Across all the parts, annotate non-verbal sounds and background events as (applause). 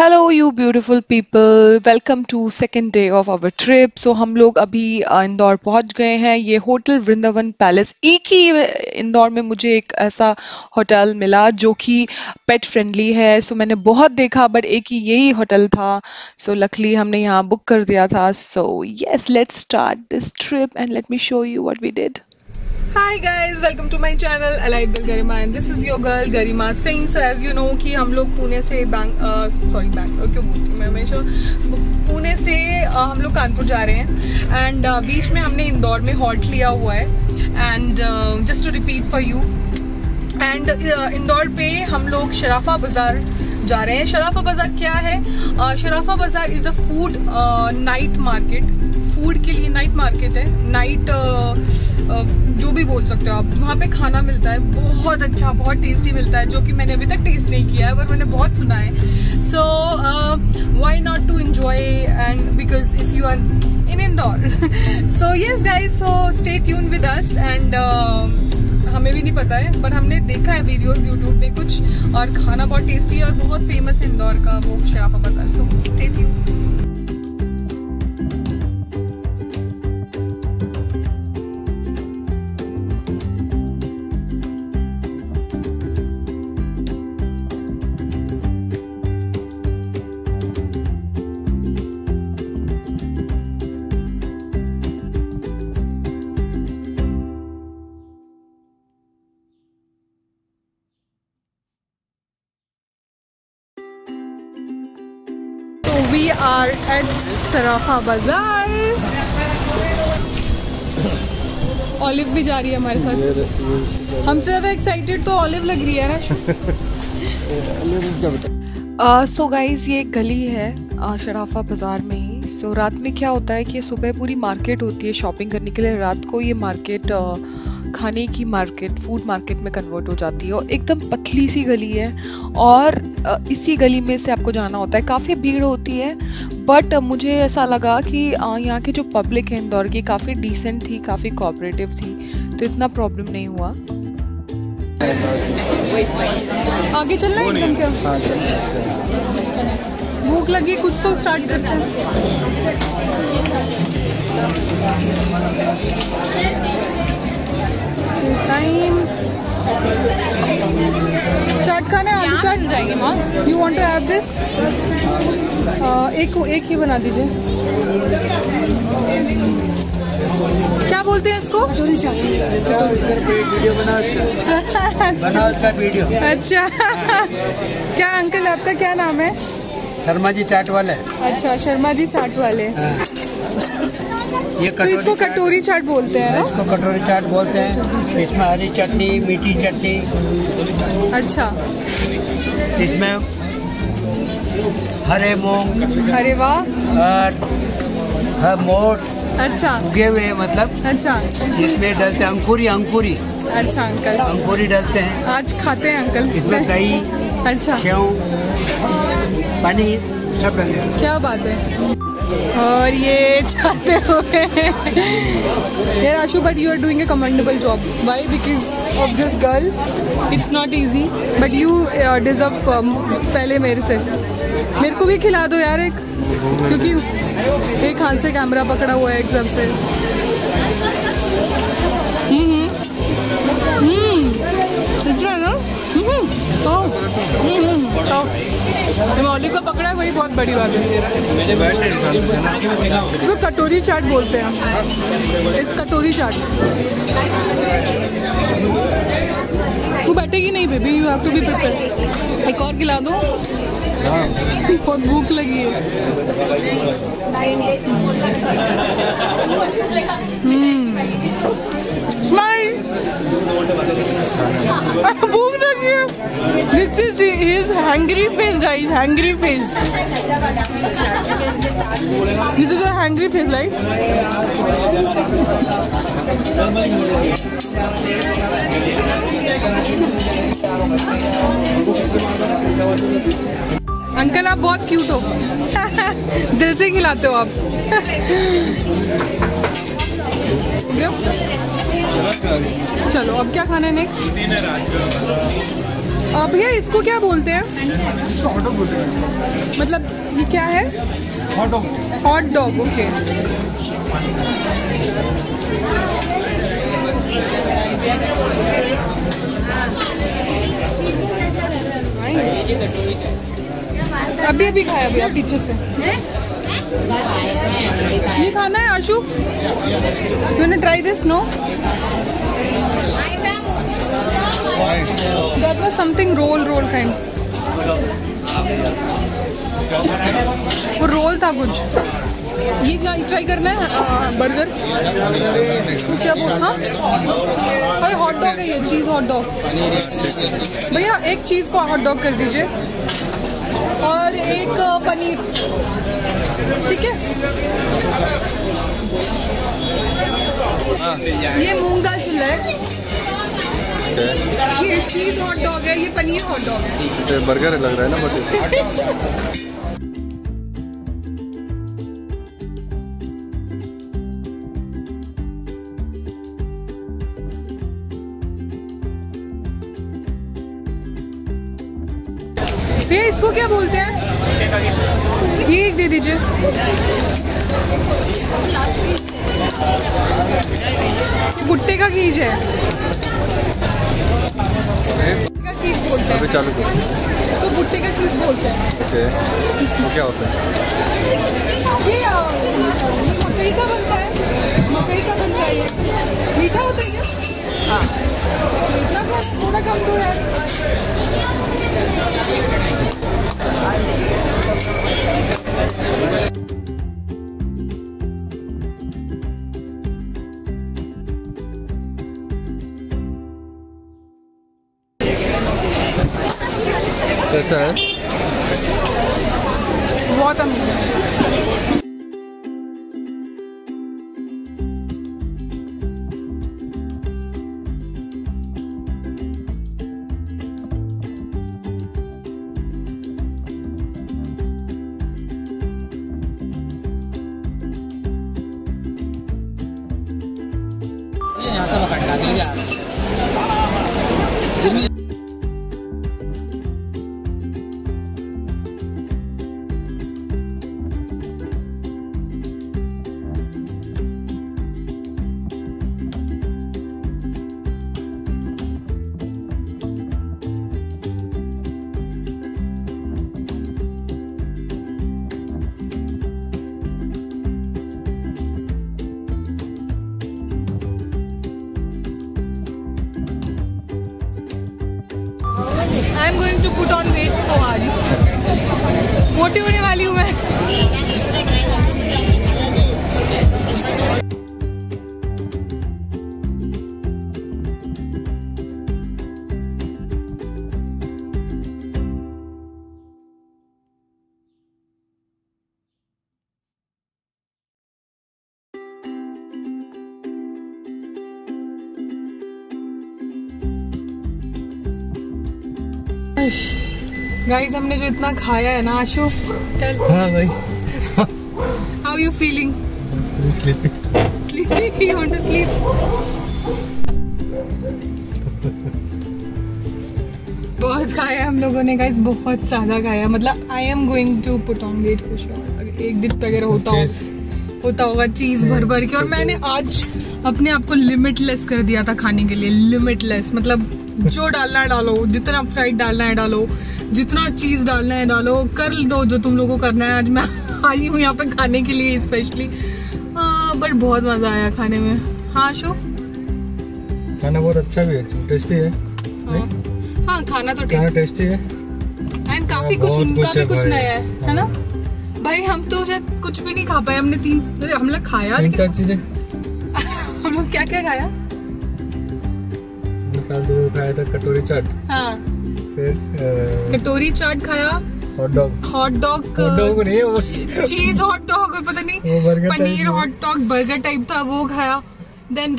Hello you beautiful people welcome to second day of our trip so हम लोग अभी इंदौर पहुँच गए हैं। ये होटल वृंदावन पैलेस एक ही इंदौर में मुझे एक ऐसा होटल मिला जो कि पेट फ्रेंडली है। सो so, मैंने बहुत देखा बट एक ही यही होटल था। सो so, लकली हमने यहाँ बुक कर दिया था। So yes let's start this trip and let me show you what we did hi guys welcome to my channel alive bill Garima and this is your girl Garima Singh so as you know कि हम लोग पुणे से bank sorry Bangalore क्यों बोलती हूँ मैं हमेशा? पुणे से uh, हम लोग कानपुर जा रहे हैं एंड uh, बीच में हमने इंदौर में हॉल्ट लिया हुआ है and just to repeat for you and Indore पे हम लोग शराफा बाज़ार जा रहे हैं। शराफा बाज़ार क्या है? uh, Sarafa Bazaar is a food night market food के लिए नाइट मार्केट है. नाइट जो भी बोल सकते हो आप. वहाँ पे खाना मिलता है. बहुत अच्छा बहुत टेस्टी मिलता है, जो कि मैंने अभी तक टेस्ट नहीं किया है, पर मैंने बहुत सुना है. So why not to enjoy and because if you are in Indore so yes guys so stay tune with us and हमें भी नहीं पता है, पर हमने देखा है वीडियोस यूट्यूब में कुछ और खाना बहुत टेस्टी है और बहुत फ़ेमस है इंदौर का वो Sarafa Bazaar. So stay tune we are at Sarafa Bazaar olive भी जा रही है हमारे साथ। हमसे ज़्यादा एक्साइटेड तो ऑलिव लग रही है ना? (laughs) सो गाइज़ ये एक गली है uh, शराफा बाज़ार में ही। सो so, रात में क्या होता है कि सुबह पूरी मार्केट होती है शॉपिंग करने के लिए। रात को ये मार्केट खाने की मार्केट फ़ूड मार्केट में कन्वर्ट हो जाती है और एकदम पतली सी गली है। और इसी गली में से आपको जाना होता है। काफ़ी भीड़ होती है बट मुझे ऐसा लगा कि यहाँ की जो पब्लिक है इंदौर की काफ़ी डिसेंट थी काफ़ी कोऑपरेटिव थी तो इतना प्रॉब्लम नहीं हुआ। आगे चलना है क्या? भूख लगी कुछ तो स्टार्ट करते हैं। टाइम चाट खाना है आलू चाट जाएगी माँ you want to have this एक एक ही बना दीजिए। क्या बोलते हैं इसको? वीडियो बना उसका वीडियो अच्छा क्या अंकल आपका क्या नाम है? शर्मा जी चाट वाले। अच्छा शर्मा जी चाट वाले। ये तो इसको कटोरी चाट बोलते हैं ना? इसको कटोरी चाट बोलते हैं। इसमें हरी चटनी मीठी चटनी। अच्छा। इसमें हरे मूंग हरे वाह। और मोट अच्छा। उगे हुए मतलब। अच्छा। इसमें डालते हैं अंकुरी अंकुरी। अच्छा अंकल। अंकुरी डालते हैं। आज खाते हैं अंकल। इसमें दही अच्छा। सेव पनीर सब डलते हैं। क्या बात है। और ये चाहते हुए यार Ashu but you are doing a commendable job why because of this girl it's not easy but you deserve पहले मेरे से. मेरे को भी खिला दो यार एक. क्योंकि एक हाथ से कैमरा पकड़ा हुआ है एकदम से. हम्म। हम्म इतना ना हम्म हम्म जो मौली को पकड़ा, वही बहुत बड़ी बात है। इसको कटोरी चाट बोलते हैं इस कटोरी चाट। तू बैठेगी नहीं baby you have to be prepare एक और खिला दो? बहुत भूख लगी है। स्माइल भूख लगी है। This is his hungry face guys hungry face this is hungry face right uncle आप बहुत क्यूट हो। (laughs) दिल से खिलाते हो आप? (laughs) चलो अब क्या खाना है नेक्स्ट आ, भैया इसको क्या बोलते हैं? मतलब ये क्या है? ऑटो हॉट डॉग ओके अभी अभी खाया भैया पीछे से। ये खाना है आशु? यू ने try this no that was something roll roll kind वो रोल था कुछ। ये ट्राई करना है? आ, बर्गर क्या बोल हाँ? अरे हॉट डॉग है ये चीज़ हॉट डॉग भैया एक चीज़ को हॉट डॉग कर दीजिए। और एक पनीर। ठीक है? ये मूंग दाल चिल्ला है। ये चीज़ हॉट डॉग है ये पनीर हॉट डॉग है। बर्गर लग रहा है ना बट भैया इसको क्या बोलते हैं? ये एक दे दीजिए। ये भुट्टे का कीज है। बोलते अभी हैं चालू करो। इसको भुट्टे का कीज बोलते हैं। ओके वो क्या होता है? ये मकई का बनता है। मकई का बनता है मीठा होता है हाँ। इतना थोड़ा कम तो है। कैसा है बहुत amazing I am going to put on weight so आज मोटी होने वाली हूँ मैं। गाइस हमने जो इतना खाया है ना आशु टेल हाँ भाई। How you feeling sleepy you want to sleep बहुत खाया हम लोगों ने गाइस बहुत ज़्यादा खाया। मतलब I am going to put on weight for sure अगर एक दिन वगैरह होता हो होता होगा चीज़ भर भर के। और मैंने आज अपने आप को लिमिटलेस कर दिया था खाने के लिए। लिमिटलेस मतलब जो डालना है डालो जितना फ्राइड डालना है डालो जितना चीज़ डालना है डालो कर दो जो तुम लोगों को करना है। आज मैं (laughs) आई हूँ यहाँ पे खाने के लिए स्पेशली बट बहुत मज़ा आया खाने में। हाँ शो खाना बहुत अच्छा भी है टेस्टी है। हाँ, हाँ खाना तो टेस्ट टेस्टी है। एंड काफ़ी हाँ, कुछ बहुत कुछ काफ़ी कुछ नया है है ना? भाई हम तो शायद कुछ भी नहीं खा पाए हमने तीन हम लोग खाया तीन चार चीज़ें। (laughs) हम लोग क्या क्या खाया? कल तो खाया था कटोरी चाट। हाँ। फिर कटोरी चाट खाया। Hot dog hot dog hot dog नहीं वो चीज़ हॉट डॉग और पता नहीं paneer hot dog burger type था वो खाया। देन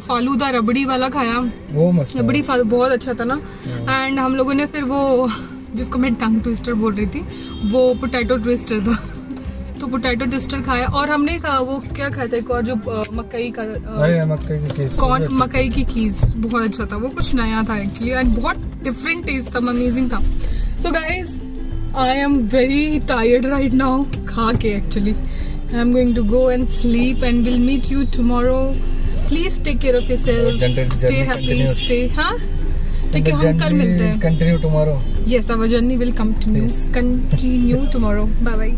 फालूदा रबड़ी वाला खाया। वो मस्त रबड़ी बहुत अच्छा था ना। एंड हम लोगों ने फिर वो जिसको मैं टंग ट्विस्टर बोल रही थी वो पोटैटो ट्विस्टर था। तो पोटैटो ट्विस्टर खाया और हमने खा, वो क्या खाया था एक और जो मकई का अरे मक्के की केस कौन मकई की खीज बहुत अच्छा था। वो कुछ नया था एक्चुअली एंड बहुत डिफरेंट टेस्ट था अमेजिंग था। So guys I am very tired right now खा के actually I am going to go and sleep and will meet you tomorrow please take care of yourself stay happy stay हाँ? ठीक है हम कल मिलते हैं। Continue tomorrow our journey will continue. Yes. Continue tomorrow. Bye bye.